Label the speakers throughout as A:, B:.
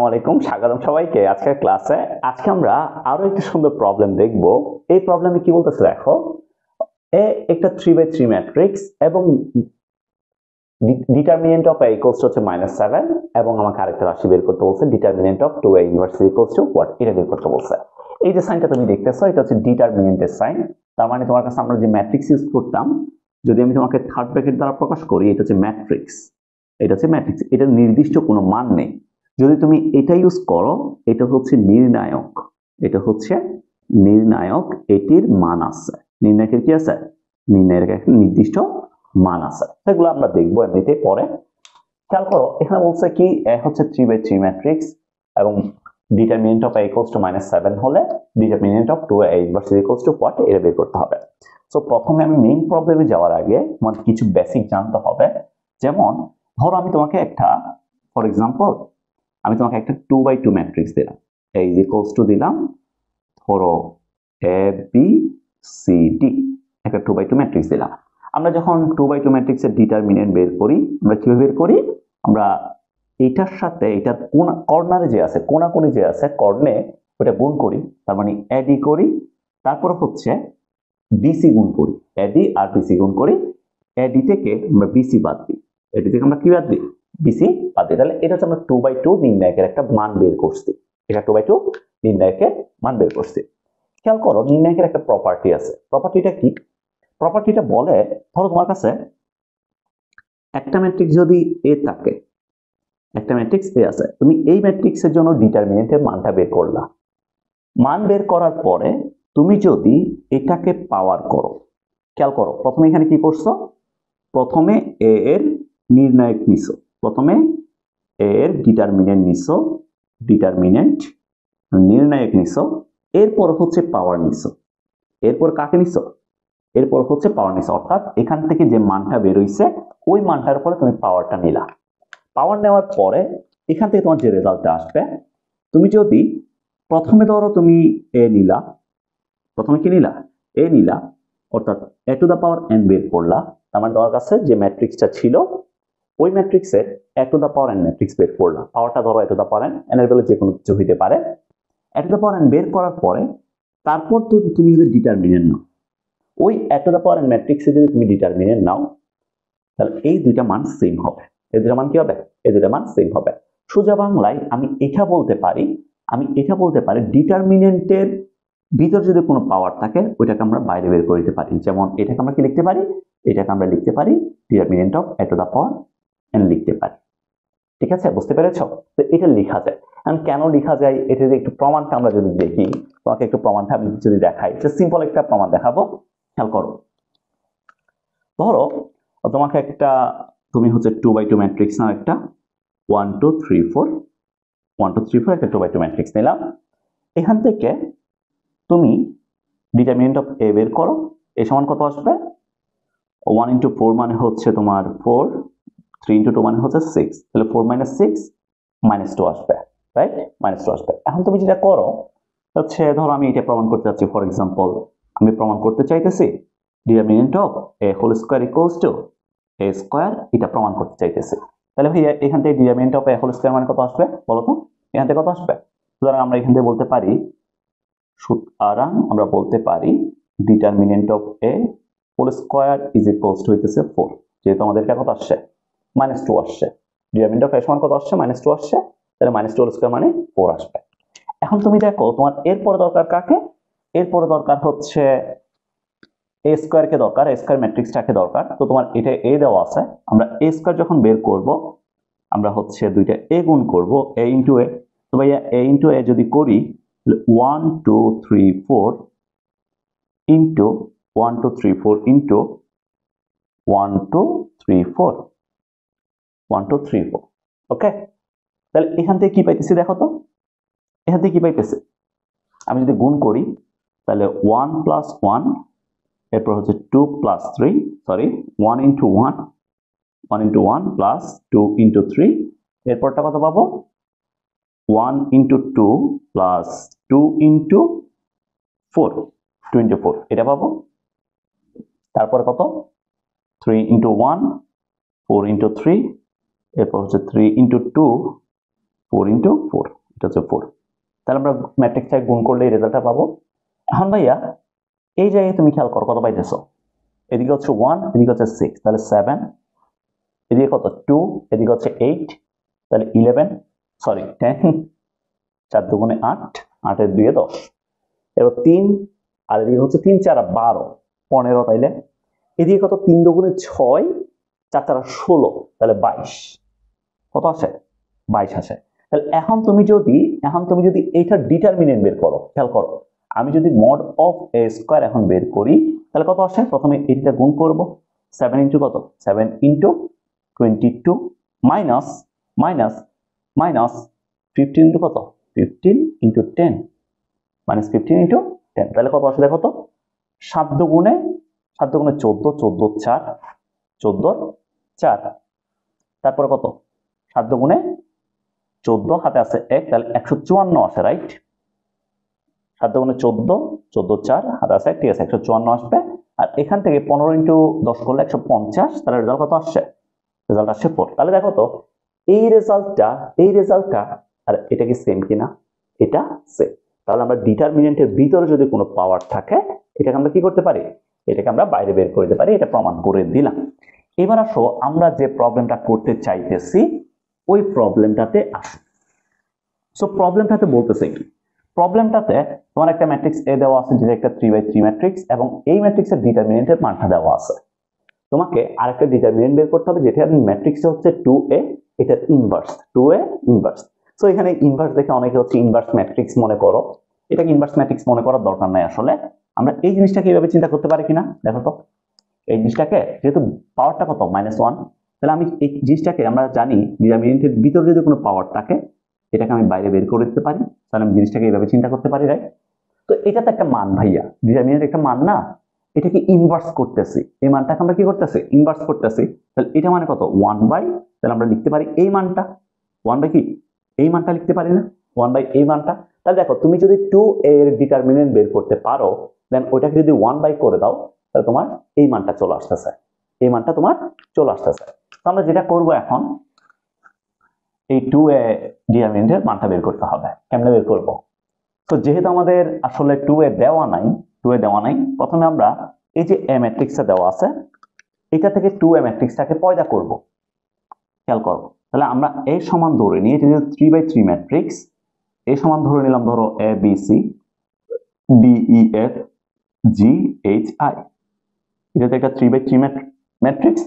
A: আসসালামাইকুম স্বাগতম সবাইকে আজকের ক্লাসে। আজকে আমরা আরও একটি সুন্দর প্রবলেম দেখব। এই প্রবলেমে কি বলতেছে দেখো? এ একটা থ্রি বাই থ্রি ম্যাট্রিক্স এবং ডিটারমিনেন্ট অফ এ ইকুয়ালস হচ্ছে মাইনাস সেভেন এবং আমাকে আরেকটা রাশি বের করতে বলছে determinant of two A inverse equals to what এটা বের করতে বলছে। এই যে সাইনটা তুমি দেখতেছো, এটা হচ্ছে ডিটারমিনেন্টের সাইন তার মানে তোমার কাছে আমরা যে ম্যাট্রিক্স ইউজ করতাম, যদি আমি তোমাকে থার্ড ব্র্যাকেট দ্বারা প্রকাশ করি, এটা হচ্ছে ম্যাট্রিক্স এটা হচ্ছে ম্যাট্রিক্স এটা নির্দিষ্ট কোনো মান নেই। যদি তুমি এটা ইউজ করো, এটা হচ্ছে নির্ণায়ক। এটা হচ্ছে নির্ণায়ক, এটির মান আছে। নির্ণায়কের কি আছে? নির্ণায়কের একটা নির্দিষ্ট মান আছে। সেগুলো আমরা দেখব এমনিতে পরে। খেয়াল করো, এখানে বলছে কি এ হচ্ছে থ্রি বাই থ্রি ম্যাট্রিক্স এবং determinant of A two minus seven হলে determinant of two A inverse equals to what এটা বের করতে হবে। সো প্রথমে আমি মেইন প্রবলেমে যাওয়ার আগে আমার কিছু বেসিক জানতে হবে। যেমন, ধরো আমি তোমাকে একটা ফর এক্সাম্পল আমি তোমাকে একটা টু বাই টু ম্যাট্রিক্স দিলাম। এই ইকুয়ালস টু দিলাম, ধরো এ বি সি ডি একটা টু বাই টু ম্যাট্রিক্স দিলাম। আমরা যখন টু বাই টু ম্যাট্রিক্সের ডিটারমিনেন্ট বের করি, আমরা কীভাবে বের করি? আমরা এইটার সাথে, এটার কোন কর্নারে যে আছে, কোনাকুনি যে আছে কর্নে ওটা গুণ করি। তার মানে এডি করি, তারপর হচ্ছে বিসি গুণ করি। এডি আর বিসি গুণ করি। এডি থেকে আমরা বিসি বাদ দিই। এডি থেকে আমরা কি বাদ দিই? বিসি বাদ দিই তাহলে এটা হচ্ছে আমরা টু বাই টু নির্ণায়কের একটা মান বের করছি। এটা টু বাই টু নির্ণায়কের মান বের করছি। খেয়াল করো নির্ণায়কের একটা প্রপার্টি আছে। প্রপার্টিটা কি? প্রপার্টিটা বলে, ধরো তোমার কাছে একটা ম্যাট্রিক্স যদি এ থাকে, একটা ম্যাট্রিক্স এ আছে, তুমি এই ম্যাট্রিক্সের জন্য ডিটারমিনেন্টের মানটা বের করলা। মান বের করার পরে তুমি যদি এটাকে পাওয়ার করো, খেয়াল করো, প্রথমে এখানে কি করছ? প্রথমে এ এর নির্ণায়ক নিছো। প্রথমে এর ডিটারমিনেন্ট নিছো ডিটারমিনেন্ট নির্ণায়ক নিছো, এরপর হচ্ছে পাওয়ার নিছো। এরপর কাকে নিছো? এরপর হচ্ছে পাওয়ার নিছো। অর্থাৎ এখান থেকে যে মানটা বেরোইছে, ওই মানটার উপরে তুমি পাওয়ারটা নিলা। পাওয়ার নেওয়ার পরে এখান থেকে তোমার যে রেজাল্টটা আসবে, তুমি যদি প্রথমে ধরো তুমি এ নিলা, প্রথমে কি নিলা? এ নিলা, অর্থাৎ A to the power n বের করলা। আমার দেওয়ার কাছে যে ম্যাট্রিক্সটা ছিল ওই ম্যাট্রিক্সের A to the power n matrix বের করলা পাওয়ারটা ধরো A to the power n n এর বেলা যে কোনো কিছু হইতে পারে। A to the power n বের করার পরে তারপর তো তুমি যদি ডিটারমিনেন্ট নাও, ওই A to the power n ম্যাট্রিক্সে যদি তুমি ডিটারমিনেন্ট নাও, তাহলে এই দুইটা মান সেম হবে। এই দুইটা মান কি হবে? এই দুইটা মান সেম হবে। সোজা বাংলায় আমি এটা বলতে পারি, আমি এটা বলতে পারি ডিটারমিনেন্টের ভিতর যদি কোনো পাওয়ার থাকে, ওইটাকে আমরা বাইরে বের করে দিতে পারি। যেমন এটাকে আমরা কি লিখতে পারি? এটাকে আমরা লিখতে পারি determinant of A to the power লিখতে পারি। ঠিক আছে? বুঝতে পেরেছ? তো এটা লেখা যায়। কেন লেখা যায়? এটা যদি একটু প্রমাণটা আমরা যদি দেখি, তোমাকে একটু প্রমাণটা আমি যদি দেখাই। সিম্পল একটা প্রমাণ দেখাবো। খেয়াল করো। ধরো, তোমাকে একটা, তুমি হচ্ছে টু বাই টু ম্যাট্রিক্স নাও একটা। One two three four one two three four একটা টু বাই টু ম্যাট্রিক্স নিলাম। এখান থেকে তুমি ডিটারমিনেন্ট অফ এ বের করো। এ সমান কত আসবে? ওয়ান ইন্টু ফোর মানে হচ্ছে তোমার ফোর থ্রি ইন্টু টু মানে হচ্ছে সিক্স তাহলে four minus six minus two আসবে রাইট মাইনাস টু আসবে। এখন তুমি যেটা করো, হচ্ছে ধরো আমি এটা প্রমাণ করতে চাচ্ছি ফর এক্সাম্পল আমি প্রমাণ করতে চাইতেছি determinant of A whole square equals to A square এটা প্রমাণ করতে চাইতেছি। তাহলে ভাইয়া, এখান থেকে determinant of A whole square মানে কত আসবে? বলো তো, এখান থেকে কত আসবে? সুতরাং আমরা এখান থেকে বলতে পারি সুতরাং আমরা বলতে পারি determinant of A whole square is equals to হইতেছে ফোর যেহেতু আমাদেরকে কত আসছে? মাইনাস টু আসছে। ডিটারমিনেন্ট অফ সমান কত আসছে? মাইনাস টু আসছে। তাহলে মাইনাস টু স্কোয়ার মানে ফোর আসবে। এখন তুমি দেখো, তোমার এরপরে দরকার কাকে? এরপরে দরকার হচ্ছে এ স্কোয়ারকে দরকার এ স্কোয়ার ম্যাট্রিক্সটাকে দরকার। তো তোমার এটা এ দেওয়া আছে। আমরা এ স্কোয়ার যখন বের করব, আমরা হচ্ছে দুইটা এ গুণ করব এ ইন্টু এ তো ভাইয়া এ ইন্টু এ যদি করি one two three four into one two three four into one two three four one two three four okay তাহলে এখান থেকে কি পাইতেছি দেখো তো? এখান থেকে কি পাইতেছে? আমি যদি গুণ করি, তাহলে ওয়ান প্লাস ওয়ান এরপর হচ্ছে two plus three sorry one into one one into one plus two into three এরপরটা কত পাবো? One into two plus two into four two into four এটা পাবো? তারপরে কত? Three into one four into three এরপর হচ্ছে three into two four into four এটা হচ্ছে ফোর তাহলে আমরা ম্যাট্রিক্স চাই গুণ করলে এই রেজাল্টটা পাবো। এখন ভাইয়া, এই জায়গায় তুমি খেয়াল করো, কত পাইতেছো? এদিকে হচ্ছে ওয়ান এদিকে হচ্ছে সিক্স তাহলে সেভেন এদিকে কত? টু এদিকে হচ্ছে এইট তাহলে ইলেভেন সরি টেন চার দুগুণে আট, আটের দুয়ে দশ। এবার তিন, আর এদিকে হচ্ছে তিন, চার বারো, পনেরো, তাইলে। এদিকে কত? তিন দুগুণে ছয়, চার চার, ষোলো, তাহলে বাইশ। কত আসে বাইশ আসে তাহলে এখন তুমি যদি, এখন তুমি যদি এইটার ডিটারমিনেন্ট বের করো, খেয়াল করো, আমি যদি মড অফ এ স্কোয়ার এখন বের করি, তাহলে কত আসে? প্রথমে এইটা গুণ করব। সেভেন ইন্টু কত? Seven into twenty two minus minus minus fifteen into কত? Fifteen into ten minus fifteen into ten তাহলে কত আসলে কত সাত গুণে সাত গুণে চোদ্দ চোদ্দ চার চোদ্দ চার। তারপরে কত? সাত গুণে চোদ্দ, হাতে আছে এক, তাহলে একশো চুয়ান্ন আসে রাইট সাত গুণে চোদ্দ চোদ্দ চার, হাতে আছে ঠিক আছে, একশো চুয়ান্ন আসবে। আর এখান থেকে পনেরো ইন্টু দশ করলে একশো পঞ্চাশ, তাহলে রেজাল্ট কত আসছে? রেজাল্ট আসছে ফোর তাহলে দেখো তো, এই রেজাল্টটা এই রেজাল্টটা আর এটা কি সেম কিনা? এটা সেম তাহলে আমরা ডিটারমিনেন্টের ভিতরে যদি কোনো পাওয়ার থাকে, এটাকে আমরা কি করতে পারি? এটাকে আমরা বাইরে বের করে দিতে পারি, এটা প্রমাণ করে দিলাম। এবার আসো, আমরা যে প্রবলেমটা করতে চাইতেছি ওই প্রবলেমটাতে আসো। সো প্রবলেমটাতে বলতেছে কি? প্রবলেমটাতে তোমার একটা ম্যাট্রিক্স এ দেওয়া আছে, যেটা একটা থ্রি বাই থ্রি ম্যাট্রিক্স এবং এই ম্যাট্রিক্সের ডিটারমিনেন্টের মানটা দেওয়া আছে। তোমাকে আরেকটা ডিটারমিনেন্ট বের করতে হবে, যেটা ম্যাট্রিক্সটা হচ্ছে টু এ এটার inverse two A inverse so এখানে ইনভার্স দেখে অনেকে হচ্ছে ইনভার্স ম্যাট্রিক্স মনে করো। এটাকে ইনভার্স ম্যাট্রিক্স মনে করার দরকার নাই আসলে। আমরা এই জিনিসটাকে এইভাবে চিন্তা করতে পারি কিনা? দেখো তো। এই জিনিসটাকে, যেহেতু পাওয়ারটা কত? মাইনাস ওয়ান তাহলে আমি এই জিনিসটাকে আমরা জানি ডিটারমিনেন্টের ভিতরে যদি কোনো পাওয়ার থাকে, এটাকে আমি বাইরে বের করে দিতে পারি। তাহলে আমি জিনিসটাকে এইভাবে চিন্তা করতে পারি রাইট তো এটা তো একটা মান, ভাইয়া। ডিটারমিনেন্ট একটা মান না? এটাকে ইনভার্স করতেছি। এই মানটাকে আমরা কি করতেছি? ইনভার্স করতেছি। তাহলে এটা মানে কত? ওয়ান বাই তাহলে আমরা লিখতে পারি এই মানটা। ওয়ান বাই কি? এই মানটা লিখতে পারি না? ওয়ান বাই এই মানটা। তাহলে দেখো, তুমি যদি টু এর ডিটারমিনেন্ট বের করতে পারো দেন ওইটাকে যদি ওয়ান বাই করে দাও, তাহলে তোমার এই মানটা চলে আসতেছে। এই মানটা তোমার চলে আসতেছে। তো আমরা যেটা করব এখন, এই টু এ ডিটারমিনেন্টের মানটা বের করতে হবে। কেমনে বের করব? তো যেহেতু আমাদের আসলে টু এ দেওয়া নাই টু এ দেওয়া নাই, প্রথমে আমরা এই যে এ ম্যাট্রিক্সটা দেওয়া আছে, এটা থেকে টু এ ম্যাট্রিক্সটাকে পয়দা করব। খেয়াল করো। তাহলে আমরা এ সমান ধরে নিই, এটা যেহেতু three by three matrix A সমান ধরে নিলাম ধরো A B C D E F G H I এটাতে একটা থ্রি বাই থ্রি ম্যাট্রিক্স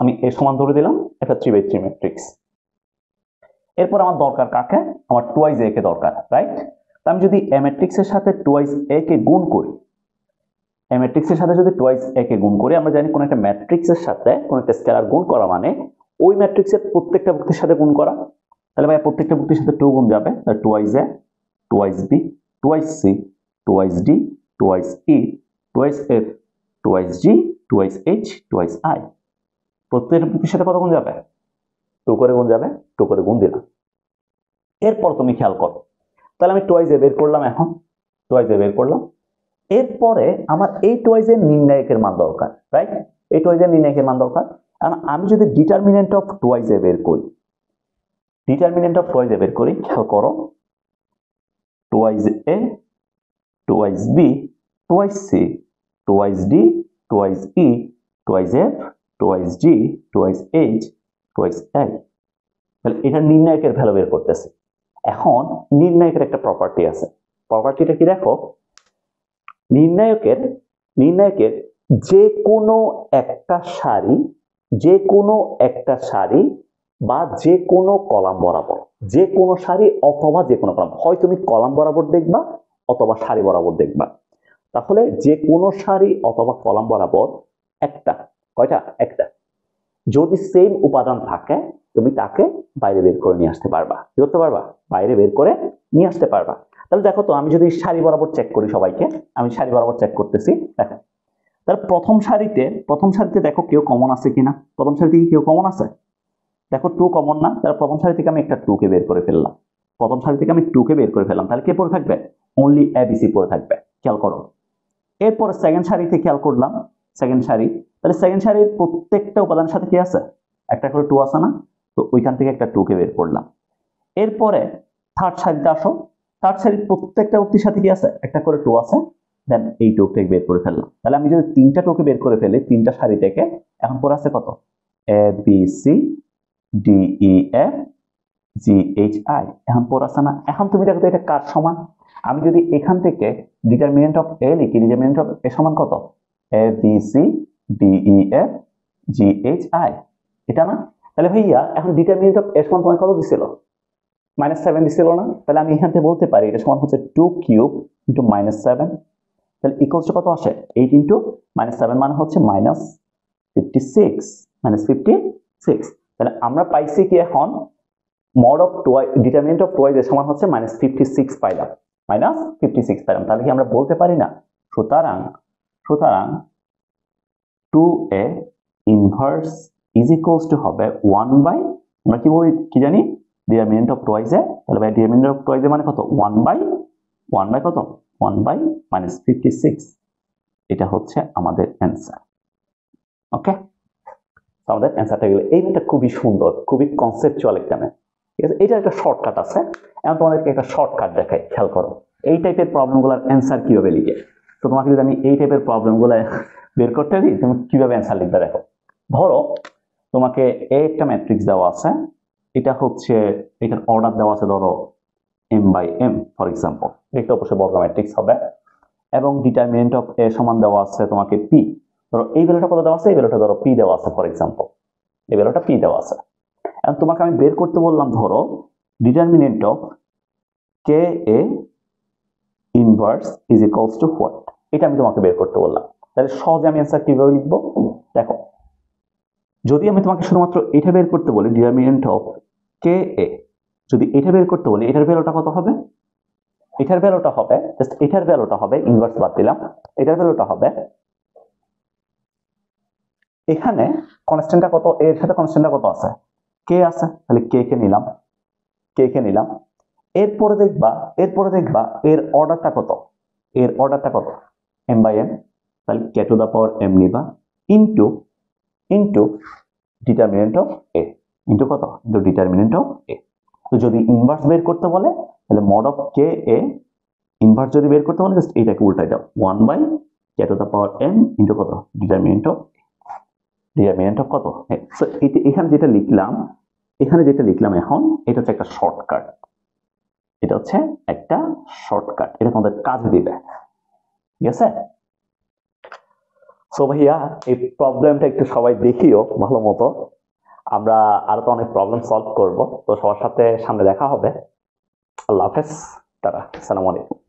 A: আমি এ সমান ধরে দিলাম, এটা থ্রি বাই থ্রি ম্যাট্রিক্স এরপর আমার দরকার কাকে? আমার টুয়াইজ এ কে দরকার রাইট তা আমি যদি এ ম্যাট্রিক্সের সাথে টুয়াইজ এ কে গুণ করি এ ম্যাট্রিক্সের সাথে যদি টুয়াইজ এ কে গুণ করি, আমরা জানি কোন একটা ম্যাট্রিক্সের সাথে কোন একটা স্কেলার গুণ করা মানে ওই ম্যাট্রিক্সের প্রত্যেকটা ভুক্তির সাথে গুণ করা। তাহলে ভাই প্রত্যেকটা ভুক্তির সাথে টু গুণ যাবে twice A twice B twice C twice D twice E twice F twice G twice H twice I প্রত্যেকটা ভুক্তির সাথে কত গুণ যাবে? টু করে গুণ যাবে, টু করে গুণ দিলাম। এরপর তুমি খেয়াল করো। তাহলে আমি টোয়াইজে বের করলাম এখন। টোয়াইজে বের করলাম। এরপরে আমার এই টোয়াইজের নির্ণায়কের মান দরকার রাইট এই টোয়াইজের নির্ণায়কের মান দরকার। কারণ আমি যদি ডিটারমিনেন্ট অফ টোয়াইজে বের করি ডিটারমিনেন্ট অফ টোয়াইজে বের করি, খেয়াল করো। Twice A twice B twice C twice D twice E twice F twice G twice H twice I তাহলে এটা নির্ণায়কের ভ্যালু বের করতেছে। এখন নির্ণায়কের একটা প্রপার্টি আছে। প্রপার্টিটা কি দেখো? নির্ণায়কের নির্ণায়কের যে কোনো একটা সারি যে কোনো একটা সারি বা যে কোনো কলাম বরাবর। যে কোনো সারি অথবা যে কোনো কলাম। হয় তুমি কলাম বরাবর দেখবা অথবা সারি বরাবর দেখবা। তাহলে যে কোনো সারি অথবা কলাম বরাবর একটা। কয়টা? একটা। যদি সেম উপাদান থাকে, তুমি তাকে বাইরে বের করে নিয়ে আসতে পারবা। কি করতে পারবা? বাইরে বের করে নিয়ে আসতে পারবা। তাহলে দেখো তো, আমি যদি সারি বরাবর চেক করি সবাইকে, আমি সারি বরাবর চেক করতেছি, দেখো। তাহলে প্রথম সারিতে প্রথম সারিতে দেখো কেউ কমন আছে কিনা? প্রথম সারি থেকে কেউ কমন আছে? দেখো টু কমন না, তার প্রথম সারি থেকে আমি একটা টু কে বের করে ফেললাম। প্রথম সারি থেকে আমি টু কে বের করে ফেললাম। তাহলে কে পড়ে থাকবে? অনলি এবিসি পড়ে থাকবে। খেয়াল করো। এরপর সেকেন্ড সারিতে খেয়াল করলাম। সেকেন্ড সারি তাহলে সেকেন্ড সারির প্রত্যেকটা উপাদানের সাথে কি আছে? একটা করে টু আছে না? তো ওইখান থেকে একটা টু কে বের করলাম। এরপরে থার্ড সারিতে আসো। থার্ড সারির প্রত্যেকটা উক্তির সাথে কি আছে? একটা করে টু আছে। দেন এই টোকটাকে বের করে ফেললাম। তাহলে আমি যদি তিনটা টোকে বের করে ফেলি, তিনটা সারি থেকে, এখন পরে আছে কত? A B C D E F G H I এখন পর আছে না? এখন তুমি দেখো এটা কার সমান? আমি যদি এখান থেকে ডিটারমিনেন্ট অফ এ লিখি ডিটারমিনেন্ট অফ এ সমান কত? A B C D F G H I এটা না? তাহলে ভাইয়া, এখন ডিটারমিনেন্ট অফ এ সমান তোমার কত দিছিল? মাইনাস সেভেন দিছিল না? তাহলে আমি এখান থেকে বলতে পারি এটা সমান হচ্ছে two cube into minus seven তাহলে ইকুয়ালস কত আসে? এইট ইন্টু মাইনাস সেভেন মানে হচ্ছে minus fifty six minus fifty six তাহলে আমরা পাইছি কি এখন? Mod of twice determinant of twice এর সমান হচ্ছে মাইনাস ফিফটি সিক্স পাইলাম। মাইনাস ফিফটি সিক্স পাইলাম। তাহলে কি আমরা বলতে পারি না? সুতরাং সুতরাং two A inverse is equals to হবে ওয়ান বাই আমরা কি বলি, কি জানি? ডিটারমিনেন্ট অফ টোয়াইজে তাহলে বাই ডিটারমিনেন্ট অফ টোয়াইজে মানে কত? ওয়ান বাই ওয়ান বাই কত? One by minus fifty six এটা হচ্ছে আমাদের অ্যান্সার ওকে আমাদের অ্যান্সারটা গেলে। এই মেয়েটা খুবই সুন্দর, খুবই কনসেপচুয়াল একটা ম্যাথ ঠিক আছে? এটা একটা শর্টকাট আছে। এখন তোমাদেরকে একটা শর্টকাট দেখাই, খেয়াল করো। এই টাইপের প্রবলেমগুলোর অ্যান্সার কীভাবে লিখে? তো তোমাকে যদি আমি এই টাইপের প্রবলেমগুলো বের করতে দিই, তুমি কীভাবে অ্যান্সার লিখবে দেখো। ধরো, তোমাকে এ একটা ম্যাট্রিক্স দেওয়া আছে, এটা হচ্ছে, এটার অর্ডার দেওয়া আছে ধরো M by M for example এটা অবশ্যই বর্গ ম্যাট্রিক্স হবে। এবং ডিটারমিনেন্ট অফ এ সমান দেওয়া আছে তোমাকে পি ধরো, এই ভ্যালুটা কত দেওয়া আছে? এই ভ্যালুটা ধরো পি দেওয়া আছে ফর এক্সাম্পল এই ভ্যালুটা পি দেওয়া আছে। এখন তোমাকে আমি বের করতে বললাম, ধরো determinant of K A inverse is equals to what এটা আমি তোমাকে বের করতে বললাম। তাহলে সহজে আমি অ্যান্সার কীভাবে লিখব? দেখো, যদি আমি তোমাকে শুধুমাত্র এটা বের করতে বলি ডিটারমিনেন্ট অফ কে এ যদি এটা বের করতে বলি, এটার ভ্যালুটা কত হবে? এটার ভ্যালুটা হবে জাস্ট এটার ভ্যালুটা হবে ইনভার্স বাদ দিলাম, এটার ভ্যালুটা হবে, এখানে কনস্ট্যান্টটা কত? এর সাথে কনস্ট্যান্টটা কত আছে? কে আছে, তাহলে কে কে নিলাম কে কে নিলাম, এরপরে দেখবা এরপরে দেখবা, এর অর্ডারটা কত? এর অর্ডারটা কত? এম বাই এম তাহলে K to the power M নিবা into into determinant of A into কত? ইন্টু ডিটারমিনেন্ট অফ এ তো যদি ইনভার্স বের করতে বলে, তাহলে mod of K A inverse যদি বের করতে বলে জাস্ট এইটাকে উল্টাই দাও। One by K to the power M into কত? ডিটারমিনেন্ট অফ ডিটারমিনেন্ট অফ কত? সো এখানে যেটা লিখলাম, এখানে যেটা লিখলাম এখন, এটা হচ্ছে একটা শর্টকাট এটা হচ্ছে একটা শর্টকাট এটা তোমাদের কাজে দিবে। ঠিক আছে? সো ভাইয়া, এই প্রবলেমটা একটু সবাই দেখিও ভালো মতো। আমরা আরও তো অনেক প্রবলেম সলভ করব। তো সবার সাথে সামনে দেখা হবে। আল্লাহ হাফেজ। তারা, আসসালামু আলাইকুম।